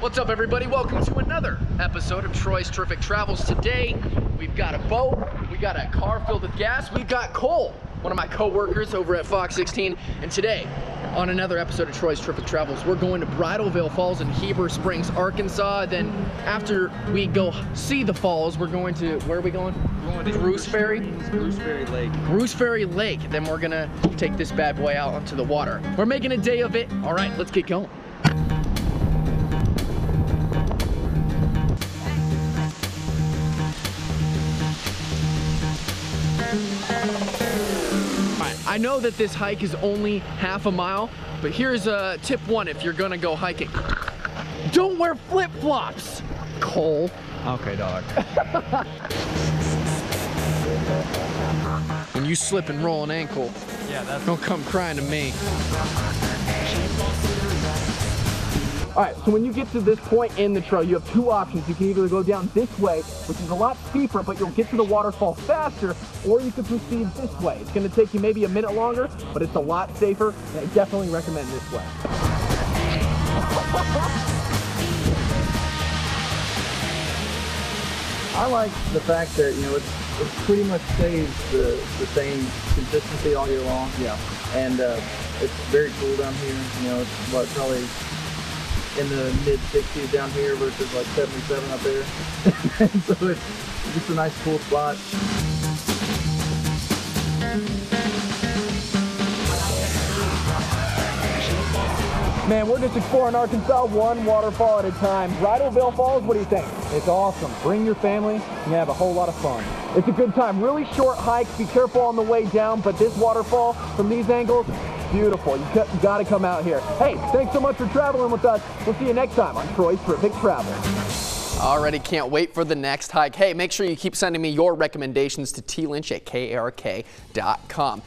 What's up, everybody? Welcome to another episode of Troy's Terrific Travels. Today, we've got a boat, we got a car filled with gas, we've got Cole, one of my co-workers over at Fox 16, and today, on another episode of Troy's Terrific Travels, we're going to Bridal Veil Falls in Heber Springs, Arkansas. Then, after we go see the falls, we're going to where are we going? Going to Greers Ferry. Gooseberry Lake. Greers Ferry Lake. Then we're gonna take this bad boy out onto the water. We're making a day of it. All right, let's get going. I know that this hike is only half a mile, but here's a tip one if you're gonna go hiking. Don't wear flip-flops, Cole. Okay, dog. When you slip and roll an ankle, Yeah, that's don't come crying to me. All right, so when you get to this point in the trail, you have two options. You can either go down this way, which is a lot steeper, but you'll get to the waterfall faster, or you can proceed this way. It's gonna take you maybe a minute longer, but it's a lot safer, and I definitely recommend this way. I like the fact that you know it's it pretty much stays the, the same consistency all year long. Yeah. And uh, it's very cool down here. You know, it's what probably in the mid 60s down here versus like 77 up there. so it's just a nice cool spot. Man, we're just exploring Arkansas one waterfall at a time. Bridal Veil Falls, what do you think? It's awesome. Bring your family. You have a whole lot of fun. It's a good time. Really short hike. Be careful on the way down, but this waterfall from these angles, beautiful. You got to come out here. Hey, thanks so much for traveling with us. We'll see you next time on Troy's Terrific Travel. Already can't wait for the next hike. Hey, make sure you keep sending me your recommendations to tlynch at krk.com.